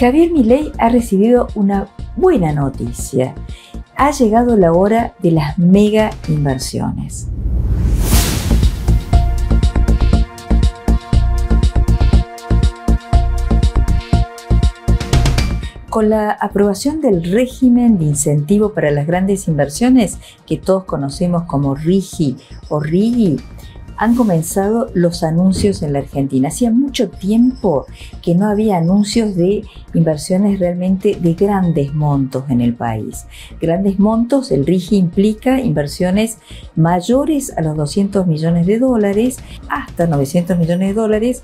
Javier Milei ha recibido una buena noticia. Ha llegado la hora de las mega inversiones. Con la aprobación del régimen de incentivo para las grandes inversiones, que todos conocemos como RIGI o RIGI, han comenzado los anuncios en la Argentina. Hacía mucho tiempo que no había anuncios de inversiones realmente de grandes montos en el país. Grandes montos, el RIGI implica inversiones mayores a los 200 millones de dólares, hasta 900 millones de dólares,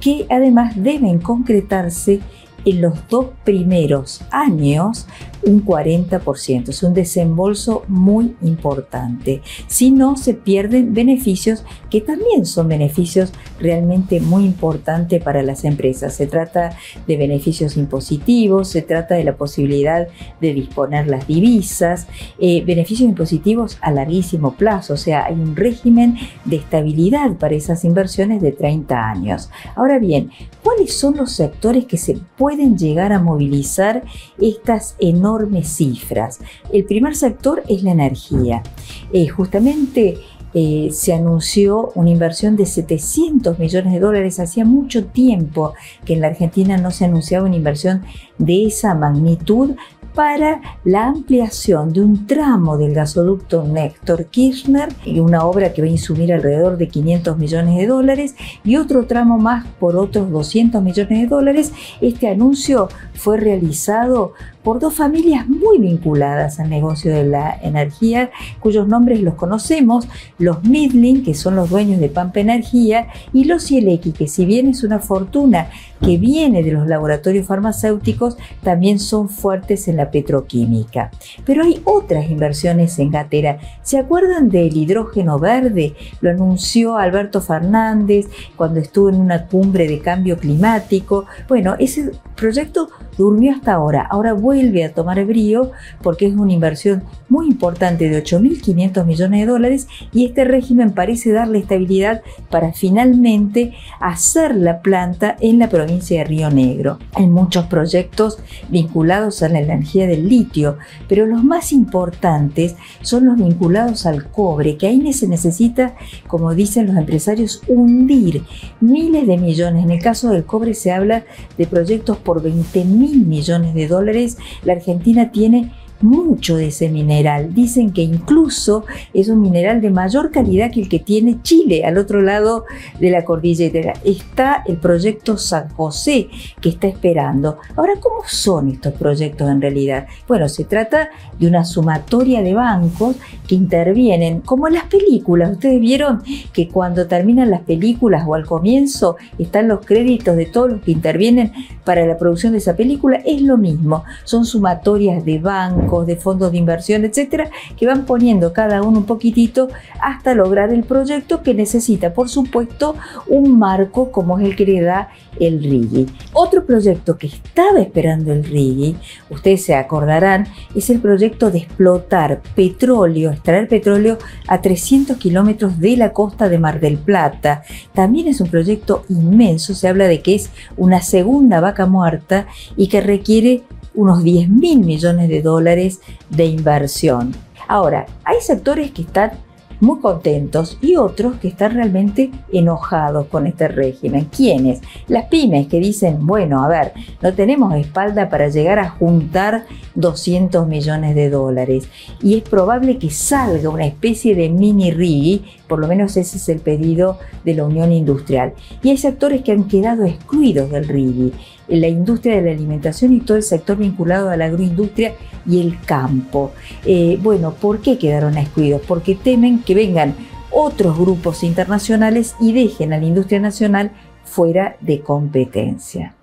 que además deben concretarse en los dos primeros años un 40%. Es un desembolso muy importante. Si no, se pierden beneficios que también son beneficios realmente muy importantes para las empresas. Se trata de beneficios impositivos, se trata de la posibilidad de disponer las divisas, eh, beneficios impositivos a larguísimo plazo, o sea, hay un régimen de estabilidad para esas inversiones de 30 años. Ahora bien, ¿cuáles son los sectores que se pueden llegar a movilizar estas enormes cifras. El primer sector es la energía. Eh, justamente eh, se anunció una inversión de 700 millones de dólares. Hacía mucho tiempo que en la Argentina no se anunciaba una inversión de esa magnitud para la ampliación de un tramo del gasoducto Néctor Kirchner, una obra que va a insumir alrededor de 500 millones de dólares, y otro tramo más por otros 200 millones de dólares. Este anuncio fue realizado por dos familias muy vinculadas al negocio de la energía, cuyos nombres los conocemos, los Midling, que son los dueños de Pampa Energía, y los Cielequi, que si bien es una fortuna que viene de los laboratorios farmacéuticos, también son fuertes en la petroquímica. Pero hay otras inversiones en Gatera. ¿Se acuerdan del hidrógeno verde? Lo anunció Alberto Fernández cuando estuvo en una cumbre de cambio climático. Bueno, ese proyecto durmió hasta ahora. Ahora vuelve a tomar brío porque es una inversión muy importante de 8.500 millones de dólares y este régimen parece darle estabilidad para finalmente hacer la planta en la provincia de Río Negro. Hay muchos proyectos vinculados a la energía del litio, pero los más importantes son los vinculados al cobre, que ahí se necesita, como dicen los empresarios, hundir miles de millones. En el caso del cobre se habla de proyectos por 20 mil millones de dólares. La Argentina tiene mucho de ese mineral. Dicen que incluso es un mineral de mayor calidad que el que tiene Chile al otro lado de la cordillera. Está el proyecto San José que está esperando. Ahora, ¿cómo son estos proyectos en realidad? Bueno, se trata de una sumatoria de bancos que intervienen, como en las películas. Ustedes vieron que cuando terminan las películas o al comienzo están los créditos de todos los que intervienen para la producción de esa película. Es lo mismo. Son sumatorias de bancos de fondos de inversión, etcétera, que van poniendo cada uno un poquitito hasta lograr el proyecto que necesita, por supuesto, un marco como es el que le da el RIGI. Otro proyecto que estaba esperando el RIGI, ustedes se acordarán, es el proyecto de explotar petróleo, extraer petróleo a 300 kilómetros de la costa de Mar del Plata. También es un proyecto inmenso, se habla de que es una segunda vaca muerta y que requiere unos 10 mil millones de dólares de inversión. Ahora, hay sectores que están muy contentos y otros que están realmente enojados con este régimen. ¿Quiénes? Las pymes que dicen, bueno, a ver, no tenemos espalda para llegar a juntar 200 millones de dólares y es probable que salga una especie de mini RIGI, por lo menos ese es el pedido de la Unión Industrial. Y hay sectores que han quedado excluidos del RIGI la industria de la alimentación y todo el sector vinculado a la agroindustria y el campo. Eh, bueno, ¿por qué quedaron excluidos? Porque temen que vengan otros grupos internacionales y dejen a la industria nacional fuera de competencia.